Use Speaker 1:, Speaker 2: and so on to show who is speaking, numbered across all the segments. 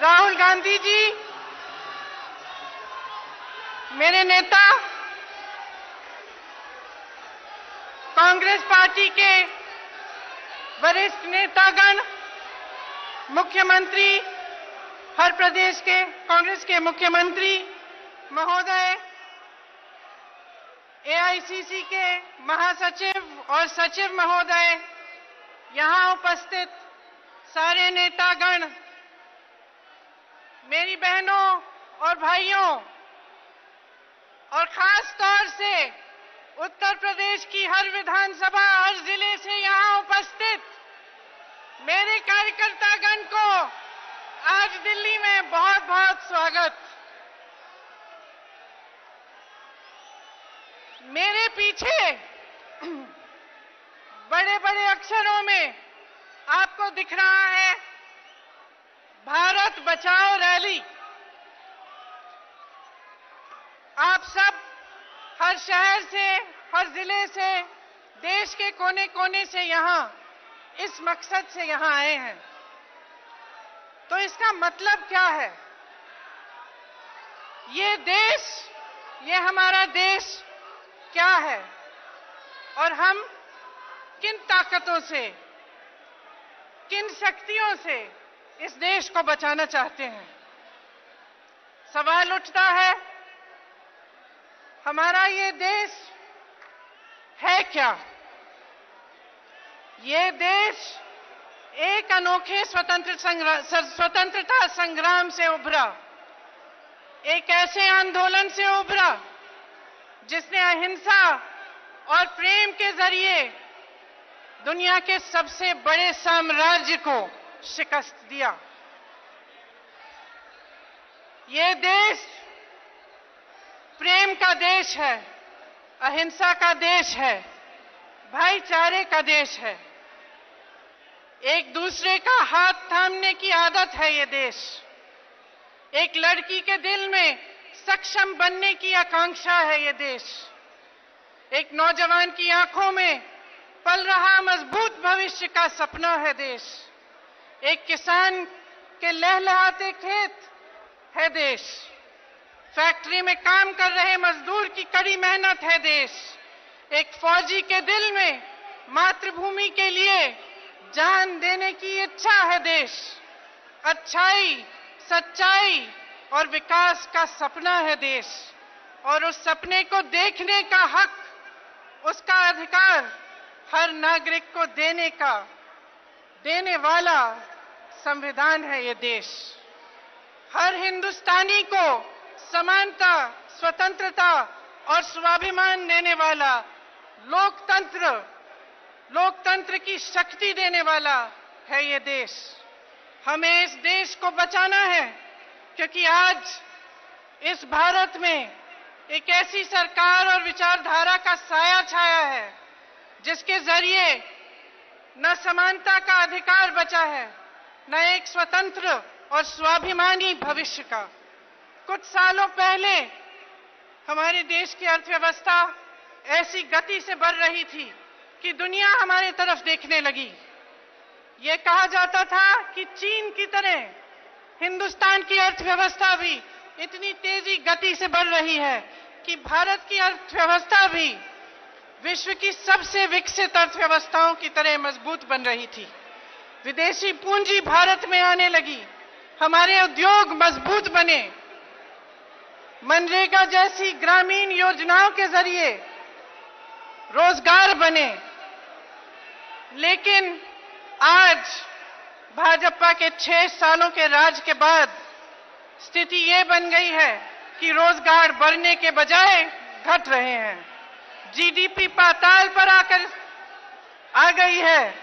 Speaker 1: राहुल गांधी जी, मेरे नेता, कांग्रेस पार्टी के वरिष्ठ नेतागण, मुख्यमंत्री, हर प्रदेश के, कांग्रेस के मुख्यमंत्री महोदय एआईसीसी के महासचिव और सचिव महोदय, यहाँ उपस्थित सारे नेतागण मेरी बहनों और भाइयों, और खास तौर से उत्तर प्रदेश की हर विधानसभा हर ज़िले से यहाँ उपस्थित मेरे कार्यकर्तागण को आज दिल्ली में बहुत बहुत स्वागत। मेरे पीछे बड़े बड़े अक्षरों में आपको दिख रहा है भारत बचाओ रैली। आप सब हर शहर से, हर ज़िले से, देश के कोने कोने से यहाँ, इस मकसद से यहाँ आए हैं। तो इसका मतलब क्या है? ये देश, ये हमारा देश क्या है? और हम किन ताकतों से, किन शक्तियों से इस देश को बचाना चाहते हैं। सवाल उठता है, हमारा ये देश है क्या? ये देश एक अनोखे स्वतंत्र स्वतंत्रता संग्राम से उभरा, एक ऐसे आंदोलन से उभरा, जिसने अहिंसा और प्रेम के ज़रिए दुनिया के सबसे बड़े साम्राज्य को शिकस्त दिया। ये देश प्रेम का देश है, अहिंसा का देश है, भाईचारे का देश है। एक दूसरे का हाथ थामने की आदत है ये देश। एक लड़की के दिल में सक्षम बनने की आकांक्षा है ये देश। एक नौजवान की आँखों में पल रहा मज़बूत भविष्य का सपना है देश। एक किसान के लहलहाते खेत है देश। फैक्ट्री में काम कर रहे मजदूर की कड़ी मेहनत है देश। एक फौजी के दिल में मातृभूमि के लिए जान देने की इच्छा है देश। अच्छाई, सच्चाई और विकास का सपना है देश। और उस सपने को देखने का हक, उसका अधिकार हर नागरिक को देने का देने वाला संविधान है ये देश। हर हिंदुस्तानी को समानता, स्वतंत्रता और स्वाभिमान देने वाला, लोकतंत्र लोकतंत्र की शक्ति देने वाला है ये देश। हमें इस देश को बचाना है, क्योंकि आज इस भारत में एक ऐसी सरकार और विचारधारा का साया छाया है, जिसके ज़रिए न समानता का अधिकार बचा है, न एक स्वतंत्र और स्वाभिमानी भविष्य का। कुछ सालों पहले हमारे देश की अर्थव्यवस्था ऐसी गति से बढ़ रही थी कि दुनिया हमारे तरफ़ देखने लगी। ये कहा जाता था कि चीन की तरह हिंदुस्तान की अर्थव्यवस्था भी इतनी तेज़ी गति से बढ़ रही है कि भारत की अर्थव्यवस्था भी विश्व की सबसे विकसित अर्थव्यवस्थाओं की तरह मज़बूत बन रही थी। विदेशी पूंजी भारत में आने लगी। हमारे उद्योग मज़बूत बने। मनरेगा जैसी ग्रामीण योजनाओं के ज़रिए रोज़गार बने। लेकिन आज भाजपा के छह सालों के राज के बाद स्थिति ये बन गई है कि रोज़गार बढ़ने के बजाय घट रहे हैं। जीडीपी पाताल पर आकर आ गई है।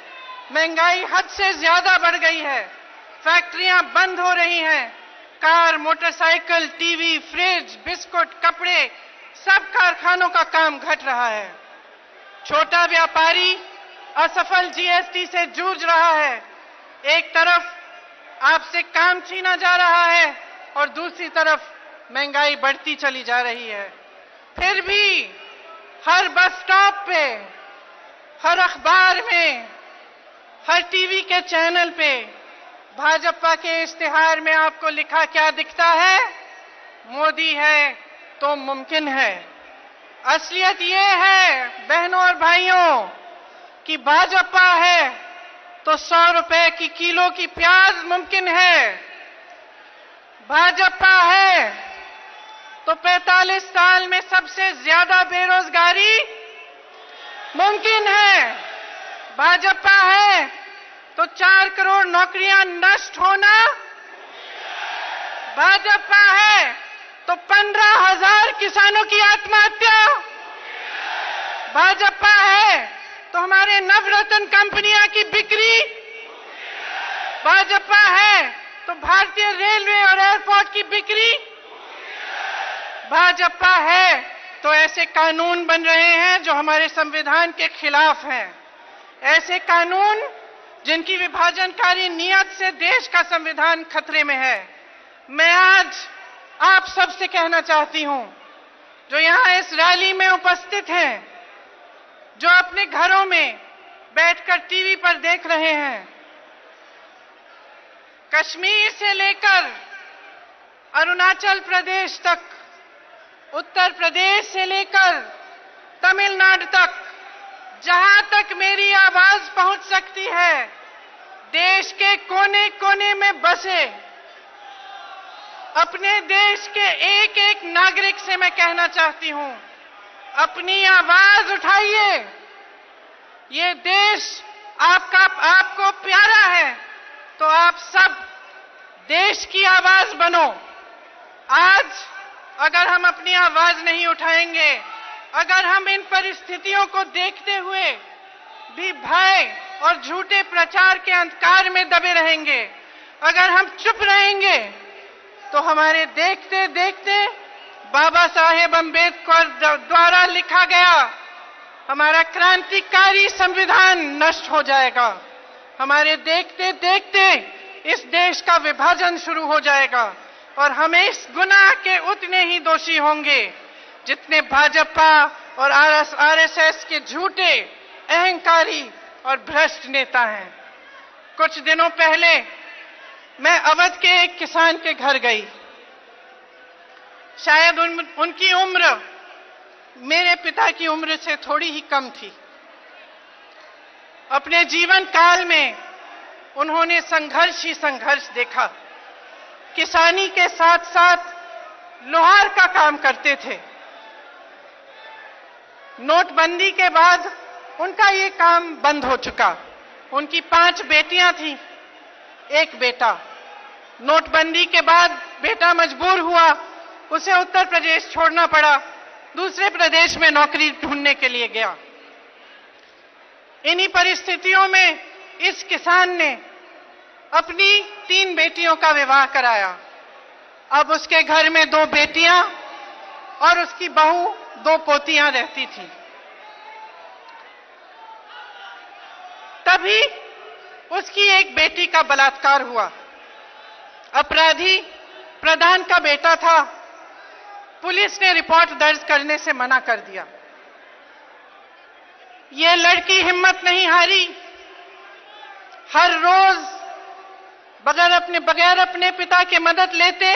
Speaker 1: महँगाई हद से ज़्यादा बढ़ गई है। फैक्ट्रियाँ बंद हो रही हैं। Car, motorcycle, TV, fridge, biscuit, कपड़े, सब कारखानों का काम घट रहा है। छोटा व्यापारी असफल जीएसटी से जूझ रहा है। एक तरफ़ आपसे काम छीना जा रहा है और दूसरी तरफ़ महँगाई बढ़ती चली जा रही है। फिर भी हर बस स्टॉप पे, हर अखबार में, हर टीवी के चैनल पे, भाजपा के इश्तिहार में आपको लिखा क्या दिखता है? मोदी है तो मुमकिन है। असलियत ये है, बहनों और भाइयों, कि भाजपा है तो सौ रुपए की किलो की प्याज मुमकिन है। भाजपा है तो 45 साल में सबसे ज़्यादा बेरोजगारी मुमकिन है। भाजपा है। तो चार करोड़ नौकरियाँ नष्ट होना भाजपा है। तो पंद्रह हज़ार किसानों की आत्महत्या भाजपा है। तो हमारे नवरत्न कंपनियाँ की बिक्री भाजपा है। तो भारतीय रेलवे और एयरपोर्ट की बिक्री भाजपा है तो ऐसे कानून बन रहे हैं जो हमारे संविधान के खिलाफ हैं। ऐसे कानून जिनकी विभाजनकारी नियत से देश का संविधान खतरे में है। मैं आज आप सबसे कहना चाहती हूँ, जो यहाँ इस रैली में उपस्थित हैं, जो अपने घरों में बैठकर टीवी पर देख रहे हैं, कश्मीर से लेकर अरुणाचल प्रदेश तक उत्तर प्रदेश से लेकर तमिलनाडु तक, जहाँ तक मेरी आवाज़ पहुँच सकती है, देश के कोने कोने में बसे। अपने देश के एक एक नागरिक से मैं कहना चाहती हूँ, अपनी आवाज़ उठाइए। ये देश आपका, आपको प्यारा है तो आप सब देश की आवाज़ बनो। आज अगर हम अपनी आवाज़ नहीं उठाएँगे, अगर हम इन परिस्थितियों को देखते हुए भी भय और झूठे प्रचार के अंधकार में दबे रहेंगे, अगर हम चुप रहेंगे तो हमारे देखते देखते बाबा साहेब अंबेडकर द्वारा लिखा गया हमारा क्रांतिकारी संविधान नष्ट हो जाएगा। हमारे देखते देखते इस देश का विभाजन शुरू हो जाएगा। और हम इस गुनाह के उतने ही दोषी होंगे जितने भाजपा और आरएसएस के झूठे अहंकारी और भ्रष्ट नेता हैं। कुछ दिनों पहले मैं अवध के एक किसान के घर गई। शायद उन, उनकी उम्र मेरे पिता की उम्र से थोड़ी ही कम थी। अपने जीवन काल में उन्होंने संघर्ष ही संघर्ष देखा। किसानी के साथ साथ लोहार का काम करते थे। नोटबंदी के बाद उनका ये काम बंद हो चुका। उनकी पाँच बेटियाँ थी। एक बेटा। नोटबंदी के बाद बेटा मजबूर हुआ। उसे उत्तर प्रदेश छोड़ना पड़ा। दूसरे प्रदेश में नौकरी ढूँढने के लिए गया। इन्हीं परिस्थितियों में इस किसान ने अपनी तीन बेटियों का विवाह कराया। अब उसके घर में दो बेटियाँ और उसकी बहू दो पोतियाँ रहती थी। तभी उसकी एक बेटी का बलात्कार हुआ। अपराधी प्रधान का बेटा था। पुलिस ने रिपोर्ट दर्ज करने से मना कर दिया। यह लड़की हिम्मत नहीं हारी। हर रोज बगैर अपने बगैर अपने पिता की मदद लेते,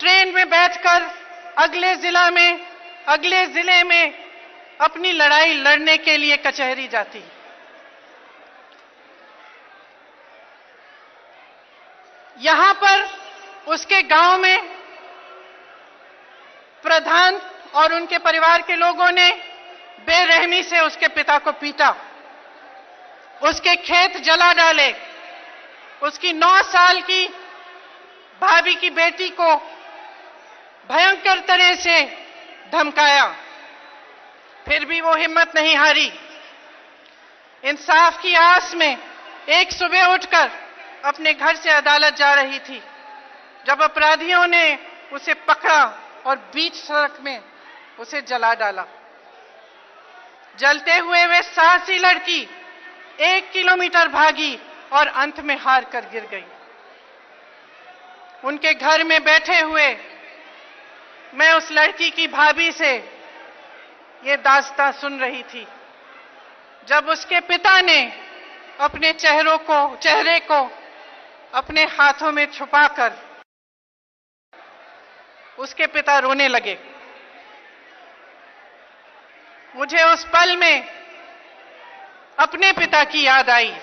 Speaker 1: ट्रेन में बैठकर अगले जिला में, अगले ज़िले में अपनी लड़ाई लड़ने के लिए कचहरी जाती। यहाँ पर उसके गाँव में प्रधान और उनके परिवार के लोगों ने बेरहमी से उसके पिता को पीटा। उसके खेत जला डाले। उसकी नौ साल की भाभी की बेटी को भयंकर तरह से धमकाया। फिर भी वो हिम्मत नहीं हारी। इंसाफ की आस में एक सुबह उठकर अपने घर से अदालत जा रही थी, जब अपराधियों ने उसे पकड़ा और बीच सड़क में उसे जला डाला। जलते हुए वे साहसी लड़की एक किलोमीटर भागी और अंत में हार कर गिर गई। उनके घर में बैठे हुए मैं उस लड़की की भाभी से ये दास्ता सुन रही थी। जब उसके पिता ने अपने चेहरों को, चेहरे को अपने हाथों में छुपाकर उसके पिता रोने लगे। मुझे उस पल में अपने पिता की याद आई।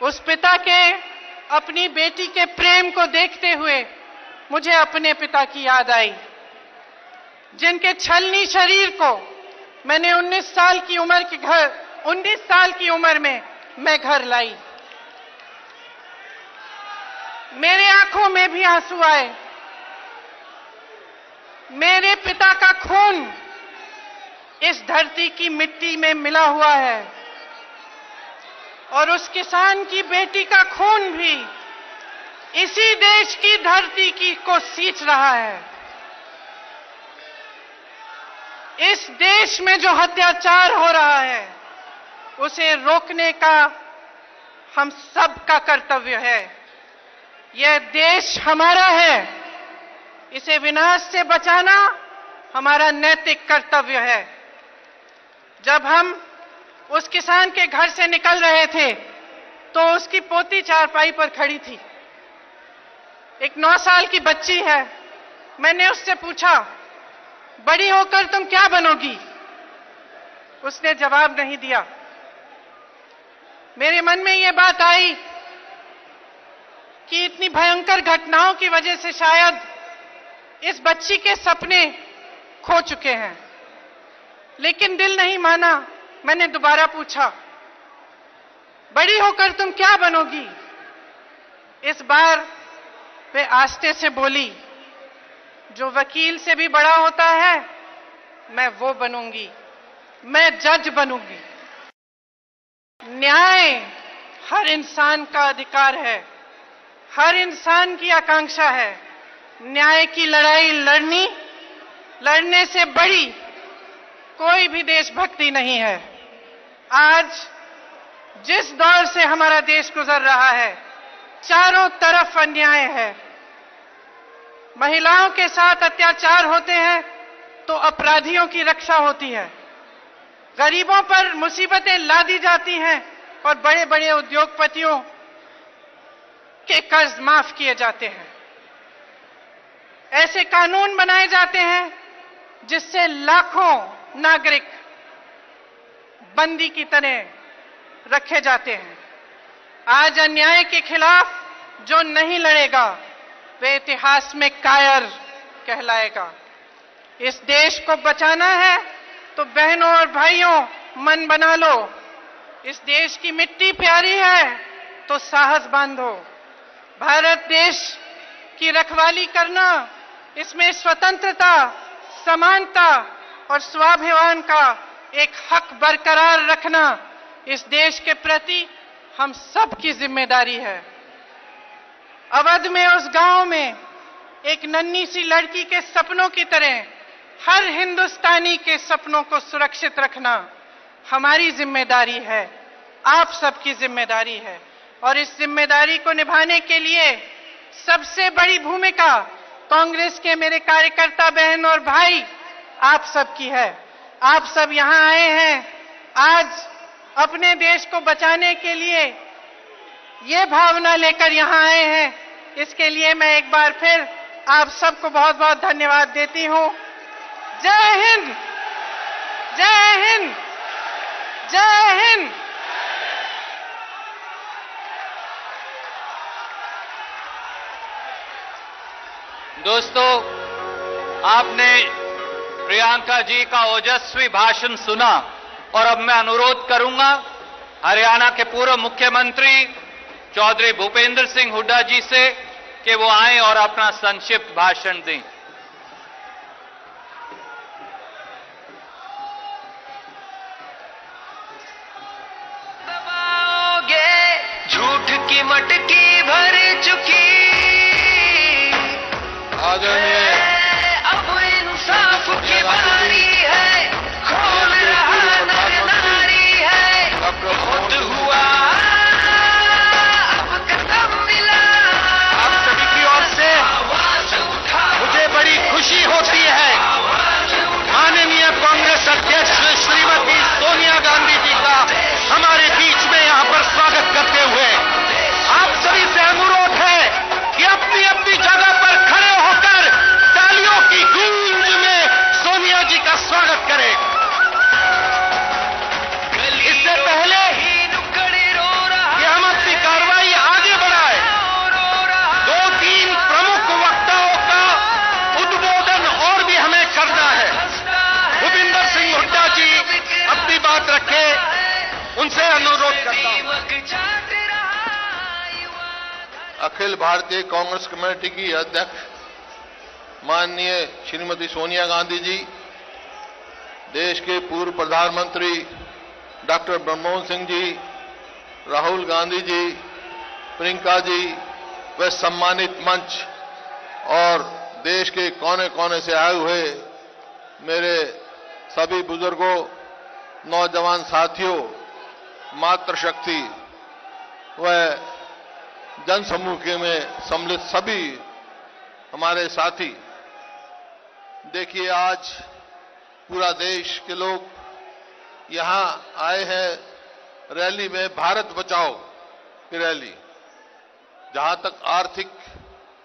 Speaker 1: उस पिता के, अपनी बेटी के प्रेम को देखते हुए मुझे अपने पिता की याद आई, जिनके छलनी शरीर को मैंने 19 साल की उम्र के घर 19 साल की उम्र में मैं घर लाई। मेरे आँखों में भी आँसू आए। मेरे पिता का खून इस धरती की मिट्टी में मिला हुआ है। और उस किसान की बेटी का खून भी इसी देश की धरती की को सींच रहा है। इस देश में जो अत्याचार हो रहा है, उसे रोकने का हम सब का कर्तव्य है। यह देश हमारा है। इसे विनाश से बचाना हमारा नैतिक कर्तव्य है। जब हम उस किसान के घर से निकल रहे थे तो उसकी पोती चारपाई पर खड़ी थी। एक नौ साल की बच्ची है। मैंने उससे पूछा, बड़ी होकर तुम क्या बनोगी? उसने जवाब नहीं दिया। मेरे मन में यह बात आई कि इतनी भयंकर घटनाओं की वजह से शायद इस बच्ची के सपने खो चुके हैं। लेकिन दिल नहीं माना मैंने दोबारा पूछा, बड़ी होकर तुम क्या बनोगी? इस बार वे आस्ते से बोली, जो वकील से भी बड़ा होता है, मैं वो बनूँगी, मैं जज बनूँगी। न्याय हर इंसान का अधिकार है, हर इंसान की आकांक्षा है। न्याय की लड़ाई लड़नी, लड़ने से बड़ी कोई भी देशभक्ति नहीं है। आज जिस दौर से हमारा देश गुजर रहा है, चारों तरफ़ अन्याय है। महिलाओं के साथ अत्याचार होते हैं तो अपराधियों की रक्षा होती है। गरीबों पर मुसीबतें ला दी जाती हैं और बड़े बड़े उद्योगपतियों के कर्ज माफ़ किए जाते हैं। ऐसे कानून बनाए जाते हैं जिससे लाखों नागरिक बंदी की तरह रखे जाते हैं। आज अन्याय के खिलाफ जो नहीं लड़ेगा, वे इतिहास में कायर कहलाएगा। इस देश को बचाना है तो बहनों और भाइयों, मन बना लो। इस देश की मिट्टी प्यारी है तो साहस बांधो। भारत देश की रखवाली करना, इसमें स्वतंत्रता, समानता और स्वाभिमान का एक हक बरकरार रखना इस देश के प्रति हम सब की ज़िम्मेदारी है। अवध में उस गाँव में एक नन्ही सी लड़की के सपनों की तरह हर हिंदुस्तानी के सपनों को सुरक्षित रखना हमारी ज़िम्मेदारी है, आप सबकी ज़िम्मेदारी है। और इस ज़िम्मेदारी को निभाने के लिए सबसे बड़ी भूमिका कांग्रेस के मेरे कार्यकर्ता बहन और भाई आप सबकी है। आप सब यहाँ आए हैं आज अपने देश को बचाने के लिए ये भावना लेकर यहाँ आए हैं। इसके लिए मैं एक बार फिर आप सबको बहुत बहुत धन्यवाद देती हूँ। जय हिंद! जय हिंद! जय हिंद!
Speaker 2: दोस्तों, आपने प्रियंका जी का ओजस्वी भाषण सुना और अब मैं अनुरोध करूँगा हरियाणा के पूर्व मुख्यमंत्री चौधरी भूपेंद्र सिंह हुड्डा जी से कि वो आए और अपना संक्षिप्त भाषण दें।
Speaker 3: झूठ की मटकी भर चुकी
Speaker 4: अनुरोध करता हूँ।
Speaker 5: अखिल भारतीय कांग्रेस कमेटी की अध्यक्ष माननीय श्रीमती सोनिया गांधी जी देश के पूर्व प्रधानमंत्री डॉक्टर मनमोहन सिंह जी राहुल गांधी जी प्रियंका जी व सम्मानित मंच और देश के कोने कोने से आए हुए मेरे सभी बुज़ुर्गों नौजवान साथियों मातृशक्ति व जनसमूह के में सम्मिलित सभी हमारे साथी। देखिए, आज पूरा देश के लोग यहाँ आए हैं रैली में, भारत बचाओ की रैली। जहाँ तक आर्थिक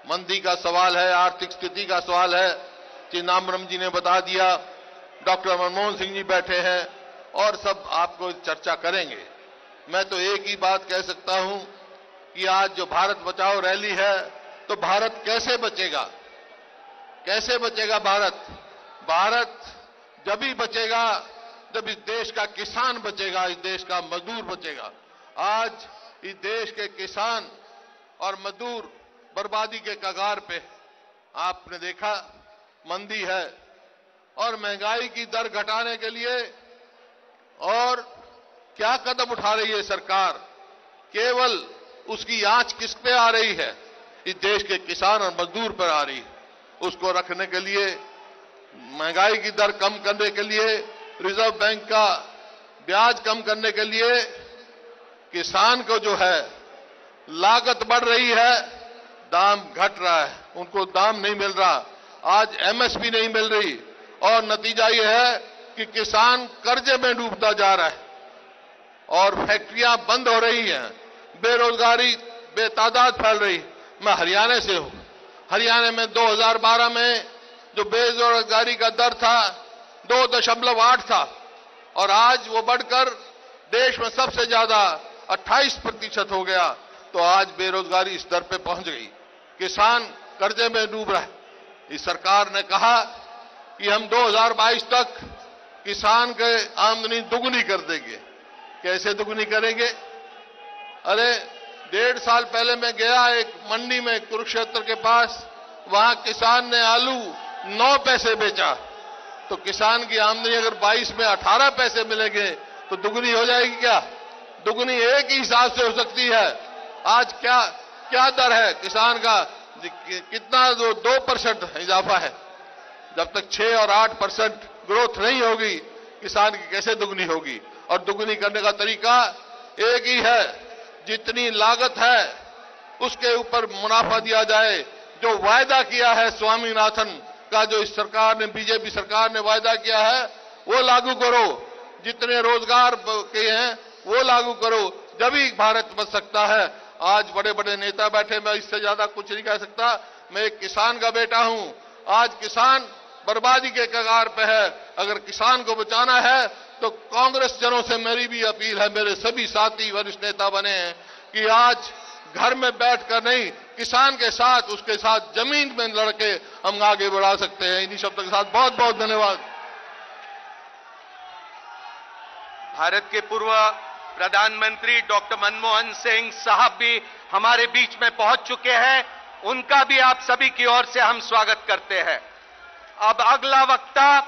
Speaker 5: मंदी का सवाल है, आर्थिक स्थिति का सवाल है चिन्नाम्बरम जी ने बता दिया, डॉक्टर मनमोहन सिंह जी बैठे हैं और सब आपको चर्चा करेंगे। मैं तो एक ही बात कह सकता हूँ कि आज जो भारत बचाओ रैली है तो भारत कैसे बचेगा? कैसे बचेगा भारत? भारत जब ही बचेगा, जब इस देश का किसान बचेगा, इस देश का मजदूर बचेगा। आज इस देश के किसान और मजदूर बर्बादी के कगार पे आपने देखा, मंदी है और महँगाई की दर घटाने के लिए और क्या कदम उठा रही है सरकार? केवल उसकी आँच किस पे आ रही है? इस देश के किसान और मजदूर पर आ रही है। उसको रखने के लिए, महँगाई की दर कम करने के लिए, रिज़र्व बैंक का ब्याज कम करने के लिए, किसान को जो है, लागत बढ़ रही है, दाम घट रहा है। उनको दाम नहीं मिल रहा। आज एमएसपी नहीं मिल रही। और नतीजा यह है कि किसान कर्जे में डूबता जा रहा है। और फैक्ट्रियाँ बंद हो रही हैं। बेरोजगारी, बेतादाद फैल रही। मैं हरियाणा से हूँ। हरियाणा में 2012 में जो बेरोजगारी का दर था, दो दशमलव आठ था। और आज वो बढ़कर देश में सबसे ज़्यादा 28 प्रतिशत हो गया। तो आज बेरोजगारी इस दर पे पहुँच गई। किसान कर्जे में डूब रहा। है इस सरकार ने कहा कि हम 2022 तक किसान के आमदनी दुगनी कर देंगे। कैसे दुगनी करेंगे? अरे, डेढ़ साल पहले मैं गया एक मंडी में कुरुक्षेत्र के पास, वहाँ किसान ने आलू नौ पैसे बेचा। तो किसान की आमदनी अगर 22 में 18 पैसे मिलेंगे तो दुगनी हो जाएगी क्या? दुगनी एक ही हिसाब से हो सकती है। आज क्या क्या दर है किसान का? कितना जो दो परसेंट इजाफा है। जब तक छह और आठ परसेंट ग्रोथ नहीं होगी, किसान की कैसे दुगनी होगी? और दुगनी करने का तरीका एक ही है। जितनी लागत है, उसके ऊपर मुनाफा दिया जाए। जो वायदा किया है स्वामीनाथन का, जो इस सरकार ने, बीजेपी सरकार ने वायदा किया है, वो लागू करो। जितने रोज़गार के हैं, वो लागू करो। जब ही भारत बच सकता है। आज बड़े बड़े नेता बैठे, मैं इससे ज़्यादा कुछ नहीं कह सकता। मैं एक किसान का बेटा हूँ। आज किसान बर्बादी के कगार पे है। अगर किसान को बचाना है तो कांग्रेस जनों से मेरी भी अपील है, मेरे सभी साथी वरिष्ठ नेता बने हैं, कि आज घर में बैठकर नहीं, किसान के साथ, उसके साथ ज़मीन में लड़के हम आगे बढ़ा सकते हैं। इन्हीं शब्दों के साथ बहुत बहुत धन्यवाद।
Speaker 4: भारत के पूर्व प्रधानमंत्री डॉक्टर मनमोहन सिंह साहब भी हमारे बीच में पहुँच चुके हैं। उनका भी आप सभी की ओर से हम स्वागत करते हैं। अब अगला वक्ता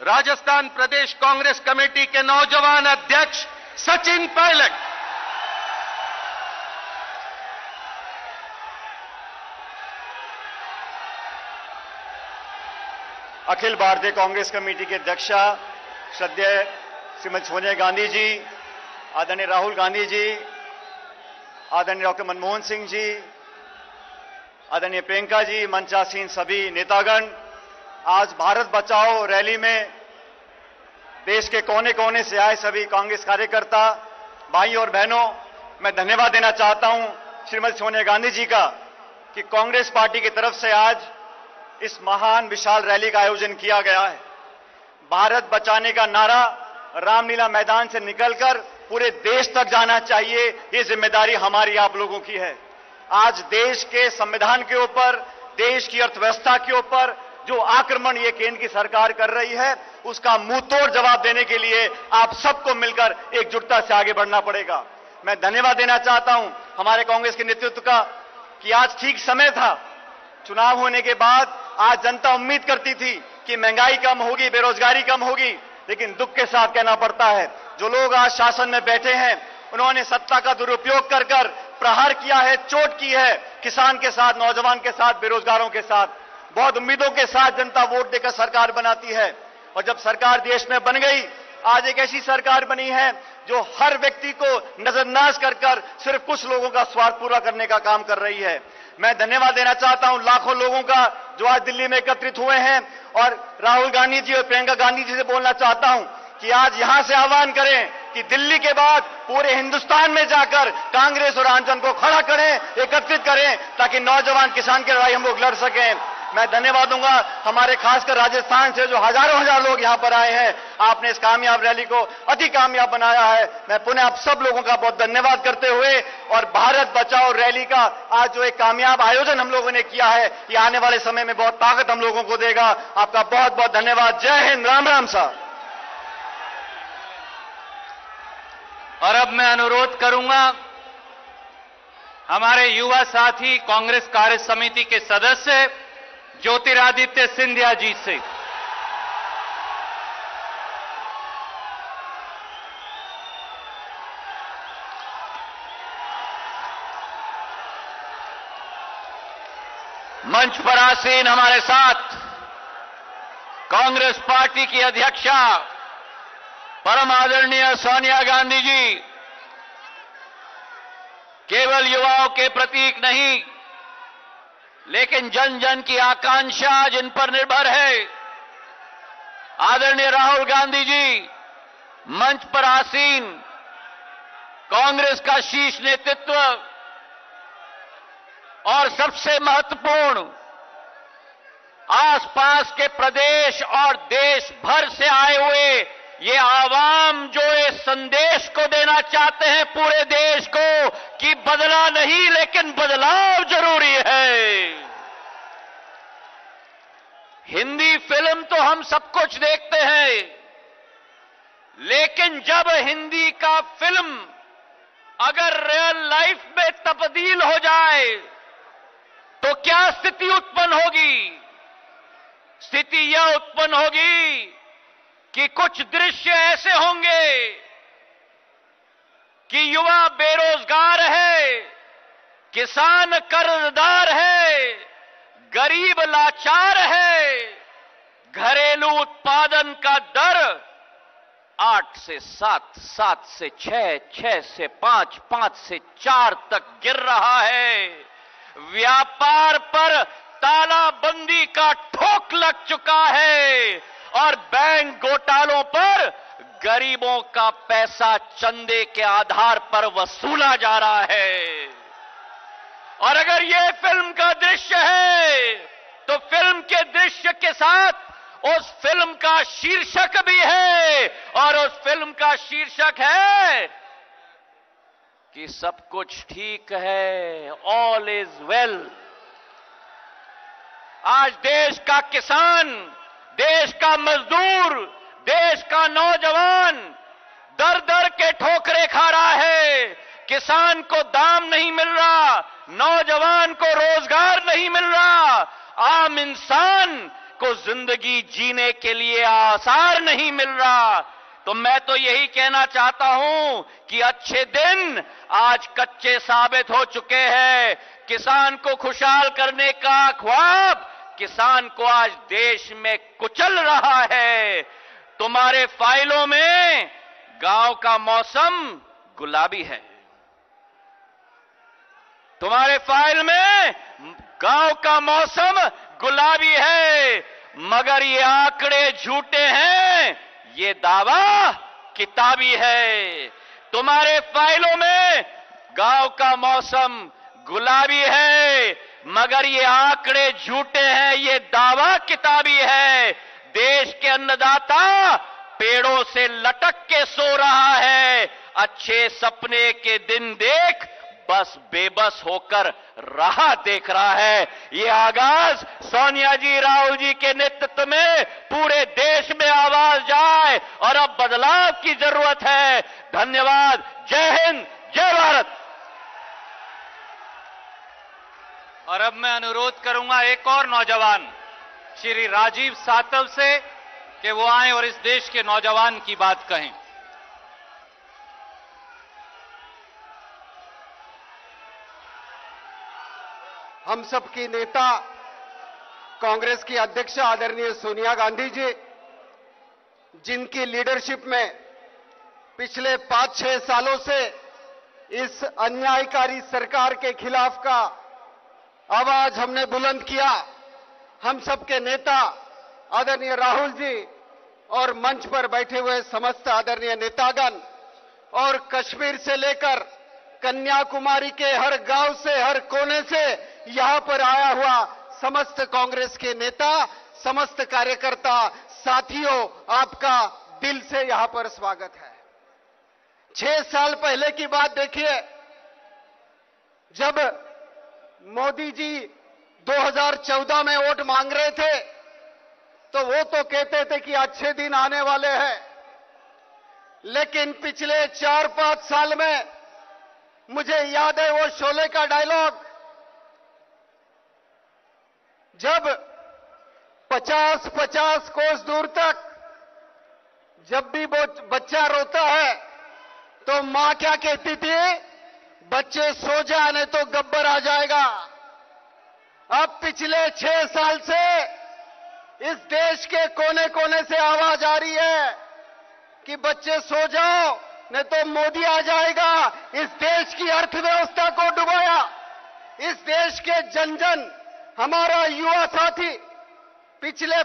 Speaker 4: राजस्थान प्रदेश कांग्रेस कमेटी के नौजवान अध्यक्ष सचिन पायलट।
Speaker 6: अखिल भारतीय कांग्रेस कमेटी के अध्यक्षा श्रद्धेय श्रीमती सोनिया गांधी जी, आदरणीय राहुल गांधी जी, आदरणीय डॉक्टर मनमोहन सिंह जी, आदरणीय प्रियंका जी मंचासीन सभी नेतागण आज भारत बचाओ रैली में देश के कोने कोने से आए सभी कांग्रेस कार्यकर्ता, भाई और बहनों, मैं धन्यवाद देना चाहता हूँ श्रीमती सोनिया गांधी जी का कि कांग्रेस पार्टी की तरफ़ से आज इस महान विशाल रैली का आयोजन किया गया है। भारत बचाने का नारा रामलीला मैदान से निकलकर पूरे देश तक जाना चाहिए, ये ज़िम्मेदारी हमारी आप लोगों की है। आज देश के संविधान के ऊपर, देश की अर्थव्यवस्था के ऊपर जो आक्रमण ये केंद्र की सरकार कर रही है, उसका मुँह तोड़ जवाब देने के लिए आप सबको मिलकर एकजुटता से आगे बढ़ना पड़ेगा। मैं धन्यवाद देना चाहता हूँ हमारे कांग्रेस के नेतृत्व का कि आज ठीक समय था। चुनाव होने के बाद आज जनता उम्मीद करती थी कि महँगाई कम होगी, बेरोजगारी कम होगी, लेकिन दुख के साथ कहना पड़ता है, जो लोग आज शासन में बैठे हैं, उन्होंने सत्ता का दुरुपयोग कर कर प्रहार किया है, चोट की है, किसान के साथ, नौजवान के साथ, बेरोजगारों के साथ। बहुत उम्मीदों के साथ जनता वोट देकर सरकार बनाती है। और जब सरकार देश में बन गई, आज एक ऐसी सरकार बनी है जो हर व्यक्ति को नजरअंदाज कर कर सिर्फ़ कुछ लोगों का स्वार्थ पूरा करने का काम कर रही है। मैं धन्यवाद देना चाहता हूँ लाखों लोगों का जो आज दिल्ली में एकत्रित हुए हैं। और राहुल गांधी जी और प्रियंका गांधी जी से बोलना चाहता हूँ कि आज यहाँ से आह्वान करें कि दिल्ली के बाद पूरे हिंदुस्तान में जाकर कांग्रेस और आंदोलन को खड़ा करें, एकत्रित करें, ताकि नौजवान किसान की लड़ाई हम लोग लड़ सकें। मैं धन्यवाद दूँगा हमारे खासकर राजस्थान से जो हज़ारों हज़ार लोग यहाँ पर आए हैं। आपने इस कामयाब रैली को अति कामयाब बनाया है। मैं पुनः आप सब लोगों का बहुत धन्यवाद करते हुए और भारत बचाओ रैली का आज जो एक कामयाब आयोजन हम लोगों ने किया है, ये आने वाले समय में बहुत ताकत हम लोगों को देगा। आपका बहुत बहुत धन्यवाद। जय हिंद। राम राम साहब
Speaker 2: और अब मैं अनुरोध करूँगा हमारे युवा साथी कांग्रेस कार्य समिति के सदस्य ज्योतिरादित्य सिंधिया जी से। मंच पर आसीन हमारे साथ कांग्रेस पार्टी की अध्यक्षा परम आदरणीय सोनिया गांधी जी। केवल युवाओं के प्रतीक नहीं लेकिन जन जन की आकांक्षा जिन पर निर्भर है। आदरणीय राहुल गांधी जी, मंच पर आसीन कांग्रेस का शीर्ष नेतृत्व और सबसे महत्वपूर्ण आसपास के प्रदेश और देश भर से आए हुए ये आवाम जो इस संदेश को देना चाहते हैं पूरे देश को कि बदला नहीं, लेकिन बदलाव ज़रूरी है। हिंदी फ़िल्म तो हम सब कुछ देखते हैं, लेकिन जब हिंदी का फ़िल्म अगर रियल लाइफ में तब्दील हो जाए तो क्या स्थिति उत्पन्न होगी? स्थिति यह उत्पन्न होगी कि कुछ दृश्य ऐसे होंगे कि युवा बेरोजगार है, किसान कर्जदार है, गरीब लाचार है, घरेलू उत्पादन का दर आठ से सात सात से छह छह से पाँच पाँच से चार तक गिर रहा है। व्यापार पर तालाबंदी का ठोक लग चुका है। और बैंक घोटालों पर गरीबों का पैसा चंदे के आधार पर वसूला जा रहा है। और अगर ये फ़िल्म का दृश्य है तो फ़िल्म के दृश्य के साथ उस फ़िल्म का शीर्षक भी है। और उस फ़िल्म का शीर्षक है कि सब कुछ ठीक है ऑल इज़ वेल आज देश का किसान देश का मजदूर, देश का नौजवान दर दर के ठोकरे खा रहा है। किसान को दाम नहीं मिल रहा, नौजवान को रोज़गार नहीं मिल रहा। आम इंसान को ज़िंदगी जीने के लिए आसार नहीं मिल रहा। तो मैं तो यही कहना चाहता हूँ कि अच्छे दिन आज कच्चे साबित हो चुके हैं। किसान को खुशहाल करने का ख्वाब किसान को आज देश में कुचल रहा है। तुम्हारे फाइलों में गाँव का मौसम गुलाबी है। तुम्हारे फ़ाइल में गाँव का मौसम गुलाबी है, मगर ये आंकड़े झूठे हैं, ये दावा किताबी है। तुम्हारे फाइलों में गाँव का मौसम गुलाबी है मगर ये आंकड़े झूठे हैं, ये दावा किताबी है। देश के अन्नदाता पेड़ों से लटक के सो रहा है। अच्छे सपने के दिन देख, बस बेबस होकर राह देख रहा है। ये आगाज़ सोनिया जी, राहुल जी के नेतृत्व में पूरे देश में आवाज़ जाए और अब बदलाव की ज़रूरत है। धन्यवाद। जय हिंद। जय भारत।
Speaker 7: और अब मैं अनुरोध करूँगा एक और नौजवान, श्री राजीव सातव से, कि वो आए और इस देश के नौजवान की बात कहें।
Speaker 8: हम सबकी नेता, कांग्रेस की अध्यक्ष आदरणीय सोनिया गांधी जी, जिनकी लीडरशिप में पिछले पाँच छह सालों से इस अन्यायकारी सरकार के खिलाफ का आवाज़ हमने बुलंद किया। हम सबके नेता आदरणीय राहुल जी और मंच पर बैठे हुए समस्त आदरणीय नेतागण और कश्मीर से लेकर कन्याकुमारी के हर गाँव से, हर कोने से यहाँ पर आया हुआ समस्त कांग्रेस के नेता, समस्त कार्यकर्ता साथियों, आपका दिल से यहाँ पर स्वागत है। छह साल पहले की बात देखिए, जब मोदी जी 2014 में वोट मांग रहे थे तो वो तो कहते थे कि अच्छे दिन आने वाले हैं। लेकिन पिछले चार पाँच साल में मुझे याद है वो शोले का डायलॉग जब 50-50 कोस दूर तक जब भी बच्चा रोता है तो माँ क्या कहती थी? बच्चे सो जाने तो गब्बर आ जाएगा। अब पिछले छह साल से इस देश के कोने कोने से आवाज़ आ रही है कि बच्चे सो जाओ, नहीं तो मोदी आ जाएगा। इस देश की अर्थव्यवस्था को डुबाया। इस देश के जन जन हमारा युवा साथी, पिछले